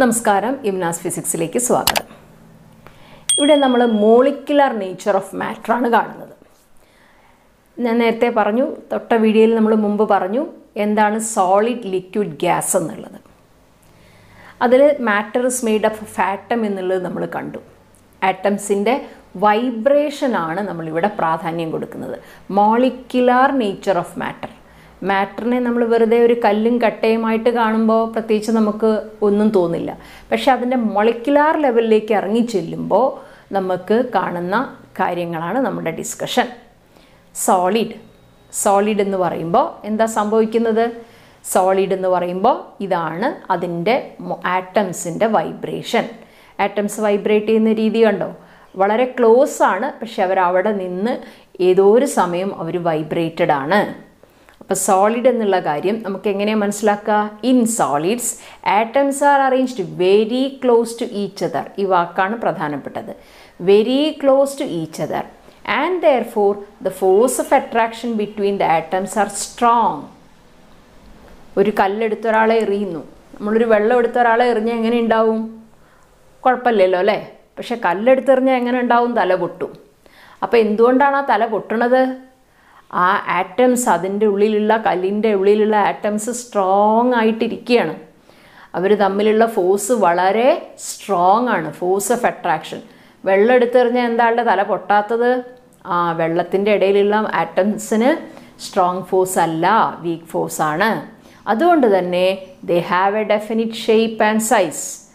നമസ്കാരം ഇംനാസ് ഫിസിക്സിലേക്ക് സ്വാഗതം. ഇവിടെ നമ്മൾ മോളിക്കുലർ നേച്ചർ ഓഫ് മാറ്ററാണ് കാണുന്നത്. ഞാൻ നേരത്തെ പറഞ്ഞു തൊട്ട വീഡിയോയിൽ നമ്മൾ മുമ്പ് പറഞ്ഞു എന്താണ് സോളിഡ് ലിക്വിഡ് ഗ്യാസ് എന്നുള്ളത്. അതിൽ matter is made of atom എന്നുള്ളത് നമ്മൾ കണ്ടു. ആറ്റംസിന്റെ വൈബ്രേഷനാണ് നമ്മളിവിടെ പ്രാധാന്യം കൊടുക്കുന്നത്. Molecular nature of matter. മാറ്ററിനെ നമ്മൾ വെറുതെ ഒരു കല്ലും കട്ടയുമായിട്ട് കാണുമ്പോൾ പ്രത്യേകിച്ച് നമുക്ക് ഒന്നും തോന്നില്ല. പക്ഷെ അതിന്റെ മൊളിക്കുലാർ ലെവലിലേക്ക് ഇറങ്ങി ചെല്ലുമ്പോൾ നമുക്ക് കാണുന്ന കാര്യങ്ങളാണ് നമ്മുടെ ഡിസ്കഷൻ സോളിഡ് സോളിഡ് എന്ന് പറയുമ്പോൾ എന്താ സംഭവിക്കുന്നത്? സോളിഡ് എന്ന് പറയുമ്പോൾ ഇതാണ് അതിന്റെ ആറ്റംസിന്റെ വൈബ്രേഷൻ ആറ്റംസ് വൈബ്രേറ്റ് ചെയ്യുന്ന രീതി കണ്ടോ? വളരെ ക്ലോസ് ആണ് പക്ഷെ അവരവിടെ നിന്ന് ഏതോ ഒരു സമയം അവർ വൈബ്രേറ്റഡ് ആണ്. അപ്പോൾ സോളിഡ് എന്നുള്ള കാര്യം നമുക്ക് എങ്ങനെയാണ് മനസ്സിലാക്കുക in solids atoms are arranged very close to each other ഈ വാക്കാണ് പ്രധാനപ്പെട്ടത്. Very close to each other and therefore the force of attraction between the atoms are strong ഒരു കല്ലെടുത്ത ഒരാളെ എറിയുന്നു. നമ്മളൊരു വെള്ളം എടുത്ത ഒരാളെ എറിഞ്ഞാൽ എങ്ങനെ ഉണ്ടാവും? കുഴപ്പമില്ലല്ലോ അല്ലേ? പക്ഷെ കല്ലെടുത്തെറിഞ്ഞാൽ എങ്ങനെ ഉണ്ടാവും? തല പൊട്ടും. അപ്പോൾ എന്തുകൊണ്ടാണ് ആ തല പൊട്ടണത്? ആ ആറ്റംസ് അതിന്റെ ഉള്ളിലുള്ള കല്ലിന്റെ ഉള്ളിലുള്ള ആറ്റംസ് സ്ട്രോങ് ആയിട്ടിരിക്കുകയാണ്. അവർ തമ്മിലുള്ള ഫോഴ്സ് വളരെ സ്ട്രോങ് ആണ് ഫോഴ്സ് ഓഫ് അട്രാക്ഷൻ വെള്ളം എടുത്തെറിഞ്ഞാൽ എന്താളുടെ തല പൊട്ടാത്തത്? ആ വെള്ളത്തിന്റെ ഇടയിലുള്ള ആറ്റംസിന് സ്ട്രോങ് ഫോഴ്സ് അല്ല വീക്ക് ഫോഴ്സ് ആണ്. അതുകൊണ്ട് തന്നെ they have a definite shape and size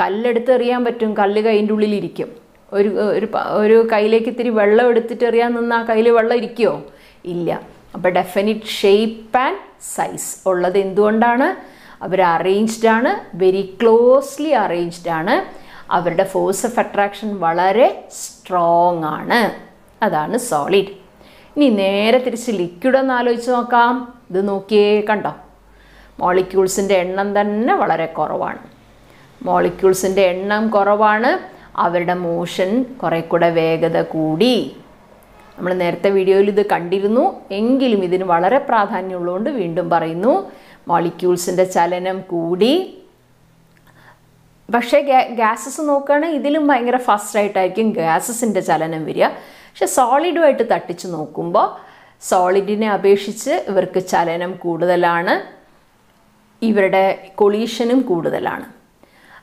കല്ലെടുത്തെറിയാൻ പറ്റും കല്ല് കൈന്റെ ഉള്ളിലിരിക്കും. ഒരു ഒരു ഒരു കയ്യിലേക്ക് ഇത്തിരി വെള്ളം എടുത്തിട്ട് എറിയാൻ നിന്നാൽ കയ്യിൽ വെള്ളം ഇരിക്കുമോ ഇല്ല. അപ്പോൾ ഡെഫിനിറ്റ് ഷേപ്പ് ആൻഡ് സൈസ് ഉള്ളത് എന്തുകൊണ്ടാണ്? അവർ അറേഞ്ച്ഡ് ആണ് വെരി ക്ലോസ്ലി അറേഞ്ച്ഡ് ആണ്. അവരുടെ ഫോഴ്സ് ഓഫ് അട്രാക്ഷൻ വളരെ സ്ട്രോങ് ആണ്. അതാണ് സോളിഡ് ഇനി നേരെ തിരിച്ച് ലിക്വിഡ് ഒന്ന് ആലോചിച്ച് നോക്കാം. ഇത് നോക്കിയേ കണ്ടോ? മോളിക്യൂൾസിന്റെ എണ്ണം തന്നെ വളരെ കുറവാണ്. മോളിക്യൂൾസിന്റെ എണ്ണം കുറവാണ്. അവരുടെ മോഷൻ കുറേ കൂടെ വേഗത കൂടി. നമ്മൾ നേരത്തെ വീഡിയോയിൽ ഇത് കണ്ടിരുന്നു. എങ്കിലും ഇതിന് വളരെ പ്രാധാന്യമുള്ളതുകൊണ്ട് വീണ്ടും പറയുന്നു മോളിക്യൂൾസിന്റെ ചലനം കൂടി. പക്ഷേ ഗ്യാസസ് നോക്കുകയാണെങ്കിൽ ഇതിലും ഭയങ്കര ഫാസ്റ്റായിട്ടായിരിക്കും ഗ്യാസസിന്റെ ചലനം വരിക. പക്ഷെ സോളിഡുമായിട്ട് തട്ടിച്ച് നോക്കുമ്പോൾ സോളിഡിനെ അപേക്ഷിച്ച് ഇവർക്ക് ചലനം കൂടുതലാണ്. ഇവരുടെ കൊളീഷനും കൂടുതലാണ്.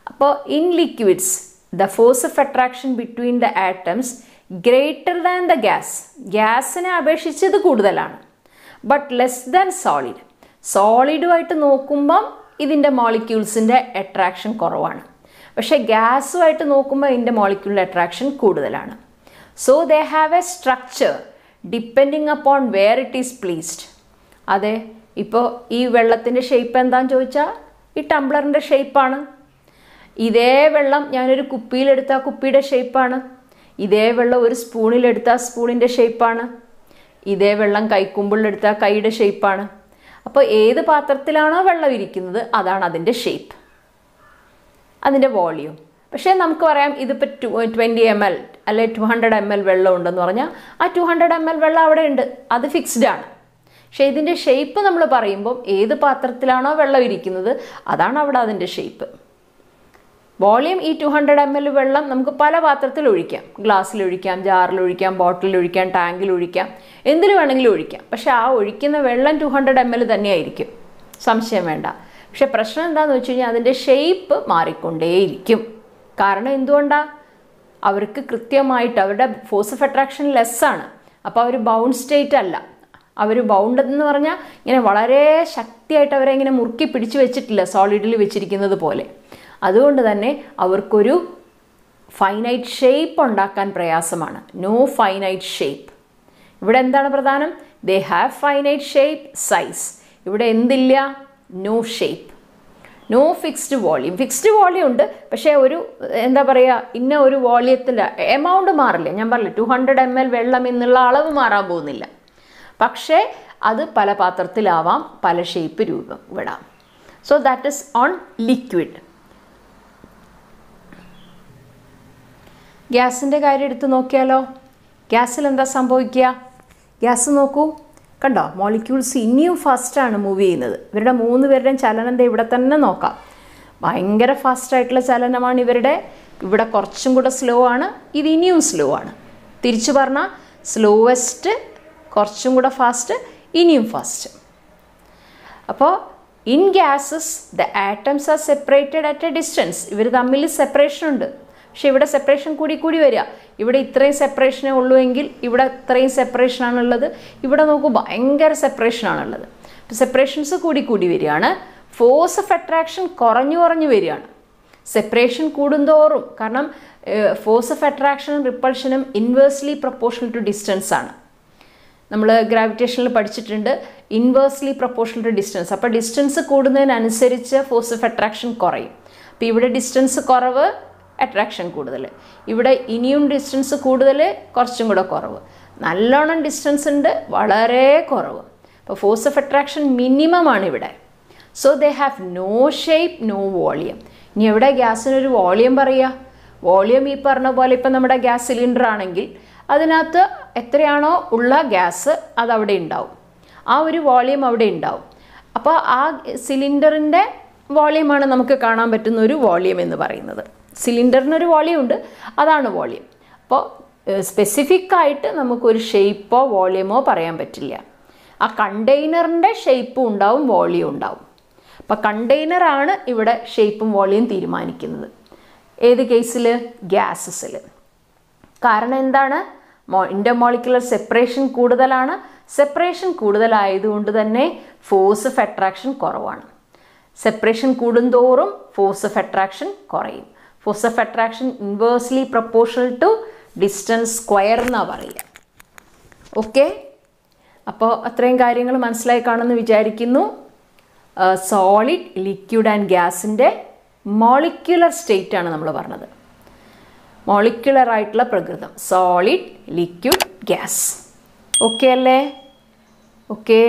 അപ്പോൾ in liquids the force of attraction between the atoms greater than the gas ഗ്യാസിനെ അപേക്ഷിച്ച് ഇത് കൂടുതലാണ് ബട്ട് ലെസ് ദാൻ സോളിഡ് സോളിഡുമായിട്ട് നോക്കുമ്പം ഇതിന്റെ മോളിക്യൂൾസിന്റെ അട്രാക്ഷൻ കുറവാണ്. പക്ഷേ ഗ്യാസുമായിട്ട് നോക്കുമ്പോൾ ഇതിന്റെ മോളിക്യൂളിന്റെ അട്രാക്ഷൻ കൂടുതലാണ്. So they have a structure depending upon where it is placed അതെ ഇപ്പോൾ ഈ വെള്ളത്തിന്റെ ഷേപ്പ് എന്താണെന്ന് ചോദിച്ചാൽ ഈ ടംബ്ലറിന്റെ ഷേപ്പാണ് ഇതേ വെള്ളം ഞാനൊരു കുപ്പിയിലെടുത്ത കുപ്പിയുടെ ഷേപ്പാണ് ഇതേ വെള്ളം ഒരു സ്പൂണിലെടുത്ത ആ സ്പൂണിന്റെ ഷേപ്പാണ് ഇതേ വെള്ളം കൈക്കുമ്പിളിലെടുത്താൽ കൈയുടെ ഷേപ്പാണ് അപ്പോൾ ഏത് പാത്രത്തിലാണോ വെള്ളം ഇരിക്കുന്നത് അതാണ് അതിന്റെ ഷേപ്പ് അതിന്റെ വോളിയൂം പക്ഷേ നമുക്ക് പറയാം ഇതിപ്പോൾ ടു ട്വന്റി എം എൽ അല്ലെ ടു ഹൺഡ്രഡ് എം എൽ വെള്ളം ഉണ്ടെന്ന് പറഞ്ഞാൽ ആ ടു ഹൺഡ്രഡ് എം എൽ വെള്ളം അവിടെ ഉണ്ട്. അത് ഫിക്സ്ഡ് ആണ്. പക്ഷേ ഇതിന്റെ ഷേപ്പ് നമ്മൾ പറയുമ്പോൾ ഏത് പാത്രത്തിലാണോ വെള്ളം ഇരിക്കുന്നത് അതാണ് അവിടെ അതിന്റെ ഷേപ്പ് വോളിയം ഈ ടു ഹൺഡ്രഡ് എം എൽ വെള്ളം നമുക്ക് പല പാത്രത്തിൽ ഒഴിക്കാം. ഗ്ലാസ്സിൽ ഒഴിക്കാം ജാറിൽ ഒഴിക്കാം ബോട്ടിലിൽ ഒഴിക്കാം ടാങ്കിൽ ഒഴിക്കാം എന്തിൽ വേണമെങ്കിലും ഒഴിക്കാം. പക്ഷെ ആ ഒഴിക്കുന്ന വെള്ളം ടു ഹൺഡ്രഡ് എം എൽ തന്നെയായിരിക്കും. സംശയം വേണ്ട. പക്ഷെ പ്രശ്നം എന്താണെന്ന് വെച്ച് കഴിഞ്ഞാൽ അതിന്റെ ഷേപ്പ് മാറിക്കൊണ്ടേയിരിക്കും. കാരണം എന്തുകൊണ്ടാണ് അവർക്ക് കൃത്യമായിട്ട് അവരുടെ ഫോഴ്സ് ഓഫ് അട്രാക്ഷൻ ലെസ്സാണ് അപ്പോൾ അവർ ബൗണ്ട് സ്റ്റേറ്റ് അല്ല. അവർ ബൗണ്ട് എന്ന് പറഞ്ഞാൽ ഇങ്ങനെ വളരെ ശക്തിയായിട്ട് അവരെ ഇങ്ങനെ മുറുക്കി പിടിച്ചു വെച്ചിട്ടില്ല സോളിഡിൽ വെച്ചിരിക്കുന്നത് പോലെ. അതുകൊണ്ട് തന്നെ അവർക്കൊരു ഫൈനൈറ്റ് ഷേപ്പ് ഉണ്ടാക്കാൻ പ്രയാസമാണ്. നോ ഫൈനൈറ്റ് ഷേപ്പ് ഇവിടെ എന്താണ് പ്രധാനം? They have finite shape size ഇവിടെ എന്തില്ല? No shape no fixed volume fixed volume ഉണ്ട്. പക്ഷേ ഒരു എന്താ പറയുക ഇന്ന ഒരു വോളിയത്തിന്റെ എമൗണ്ട് മാറില്ല. ഞാൻ പറഞ്ഞില്ല ടു ഹൺഡ്രഡ് എം എൽ വെള്ളം എന്നുള്ള അളവ് മാറാൻ പോകുന്നില്ല. പക്ഷേ അത് പല പാത്രത്തിലാവാം പല ഷേപ്പ് രൂപം വിടാം so that is on liquid ഗ്യാസിന്റെ കാര്യം എടുത്ത് നോക്കിയാലോ? ഗ്യാസിൽ എന്താ സംഭവിക്കുക? ഗ്യാസ് നോക്കൂ. കണ്ടോ മോളിക്യൂൾസ് ഇനിയും ഫാസ്റ്റാണ് മൂവ് ചെയ്യുന്നത്. ഇവരുടെ മൂന്ന് പേരുടെയും ചലനം ഇവിടെ തന്നെ നോക്കാം. ഭയങ്കര ഫാസ്റ്റായിട്ടുള്ള ചലനമാണ് ഇവരുടെ. ഇവിടെ കുറച്ചും കൂടെ സ്ലോ ആണ്. ഇത് ഇനിയും സ്ലോ ആണ്. തിരിച്ചു പറഞ്ഞാൽ സ്ലോവസ്റ്റ് കുറച്ചും കൂടെ ഫാസ്റ്റ് ഇനിയും ഫാസ്റ്റ് അപ്പോൾ in gases the atoms are separated at a distance ഇവർ തമ്മിൽ സെപ്പറേഷൻ ഉണ്ട്. പക്ഷെ ഇവിടെ സെപ്പറേഷൻ കൂടി കൂടി വരിക. ഇവിടെ ഇത്രയും സെപ്പറേഷനേ ഉള്ളൂ എങ്കിൽ ഇവിടെ ഇത്രയും സെപ്പറേഷനാണുള്ളത് ഇവിടെ നോക്കൂ ഭയങ്കര സെപ്പറേഷനാണുള്ളത് അപ്പോൾ സെപ്പറേഷൻസ് കൂടി കൂടി വരികയാണ്. ഫോഴ്സ് ഓഫ് അട്രാക്ഷൻ കുറഞ്ഞു കുറഞ്ഞു വരികയാണ്. സെപ്പറേഷൻ കൂടുന്തോറും കാരണം ഫോഴ്സ് ഓഫ് അട്രാക്ഷനും റിപ്പൾഷനും ഇൻവേഴ്സ്ലി പ്രപ്പോർഷണൽ ടു ഡിസ്റ്റൻസ് ആണ്. നമ്മൾ ഗ്രാവിറ്റേഷനിൽ പഠിച്ചിട്ടുണ്ട് ഇൻവേഴ്സ്ലി പ്രപ്പോർഷണൽ ടു ഡിസ്റ്റൻസ് അപ്പോൾ ഡിസ്റ്റൻസ് കൂടുന്നതിനനുസരിച്ച് ഫോഴ്സ് ഓഫ് അട്രാക്ഷൻ കുറയും. അപ്പോൾ ഇവിടെ ഡിസ്റ്റൻസ് കുറവ് അട്രാക്ഷൻ കൂടുതൽ. ഇവിടെ ഇനിയും ഡിസ്റ്റൻസ് കൂടുതൽ കുറച്ചും കൂടെ കുറവ്. നല്ലോണം ഡിസ്റ്റൻസ് ഉണ്ട് വളരെ കുറവ്. അപ്പോൾ ഫോഴ്സ് ഓഫ് അട്രാക്ഷൻ മിനിമം ആണ് ഇവിടെ. So they have no shape no volume ഇനി എവിടെ ഗ്യാസിനൊരു വോളിയം പറയുക? വോളിയം ഈ പറഞ്ഞ പോലെ ഇപ്പം നമ്മുടെ ഗ്യാസ് സിലിണ്ടർ ആണെങ്കിൽ അതിനകത്ത് എത്രയാണോ ഉള്ള ഗ്യാസ് അതവിടെ ഉണ്ടാവും. ആ ഒരു വോളിയം അവിടെ ഉണ്ടാവും. അപ്പോൾ ആ സിലിണ്ടറിന്റെ വോളിയമാണ് നമുക്ക് കാണാൻ പറ്റുന്ന ഒരു വോളിയം എന്ന് പറയുന്നത്. സിലിണ്ടറിനൊരു വോളിയം ഉണ്ട് അതാണ് വോളിയം. അപ്പോൾ സ്പെസിഫിക് ആയിട്ട് നമുക്കൊരു ഷേപ്പോ വോളിയമോ പറയാൻ പറ്റില്ല. ആ കണ്ടെയ്നറിന്റെ ഷേപ്പും ഉണ്ടാവും വോളിയം ഉണ്ടാവും. അപ്പോൾ കണ്ടെയ്നറാണ് ഇവിടെ ഷേപ്പും വോളിയം തീരുമാനിക്കുന്നത്. ഏത് കേസിൽ ഗ്യാസസിൽ കാരണം എന്താണ്? ഇന്റർമോളിക്കുലർ സെപ്പറേഷൻ കൂടുതലാണ്. സെപ്പറേഷൻ കൂടുതലായതുകൊണ്ട് തന്നെ ഫോഴ്സ് ഓഫ് അട്രാക്ഷൻ കുറവാണ്. സെപ്പറേഷൻ കൂടുന്തോറും ഫോഴ്സ് ഓഫ് അട്രാക്ഷൻ കുറയും. Force of attraction inversely proportional to distance square എന്നാണ് പറയുക. ഓക്കെ അപ്പോൾ അത്രയും കാര്യങ്ങൾ മനസ്സിലായി കാണുമെന്ന് വിചാരിക്കുന്നു. സോളിഡ് ലിക്വിഡ് ആൻഡ് ഗ്യാസിന്റെ മോളിക്യുലർ സ്റ്റേറ്റ് ആണ് നമ്മൾ പറഞ്ഞത്. മോളിക്യുലർ ആയിട്ടുള്ള പ്രകൃതം. സോളിഡ് ലിക്വിഡ് ഗ്യാസ് ഓക്കെ അല്ലേ? ഓക്കെ